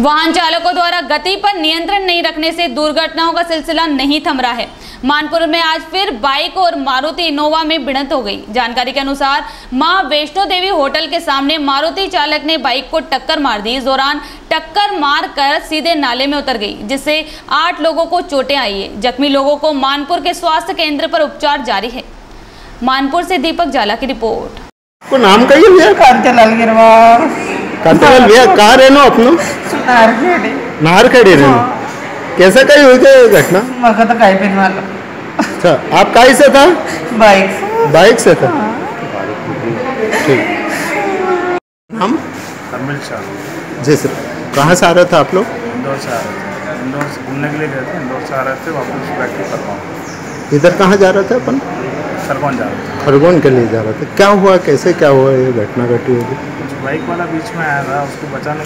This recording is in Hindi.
वाहन चालकों द्वारा गति पर नियंत्रण नहीं रखने से दुर्घटनाओं का सिलसिला नहीं थम रहा है। मानपुर में आज फिर बाइक और मारुति इनोवा में भिड़ंत हो गई। जानकारी के अनुसार माँ वैष्णो देवी होटल के सामने मारुति चालक ने बाइक को टक्कर मार दी। इस दौरान टक्कर मार कर सीधे नाले में उतर गई जिससे आठ लोगों को चोटें आई है। जख्मी लोगों को मानपुर के स्वास्थ्य केंद्र पर उपचार जारी है। मानपुर से दीपक जाला की रिपोर्ट। को नाम कहिए भैया? कांचलाल गिरवाल। कांतिलाल भैया कहाँ रहनो अपनो नारखेड़ी नाहरखेड़ी रहनो कैसे कही हुई थी घटना? मका तो वाला अच्छा आप कहीं से था बाइक बाइक से था ठीक. हम? तमिल शाह. जी सर. कहाँ से आ रहे थे आप लोग? इंदौर से आ रहे थे. इंदौर से घूमने के लिए गए थे. इंदौर से आ रहे थे वापस बैक टू खरगोन इधर कहाँ जा रहे थे अपन? खरगोन जा रहे थे। खरगोन के लिए जा रहा था। क्या हुआ? कैसे क्या हुआ? ये घटना घटी होगी। कुछ बाइक वाला बीच में आया था उसको बचाने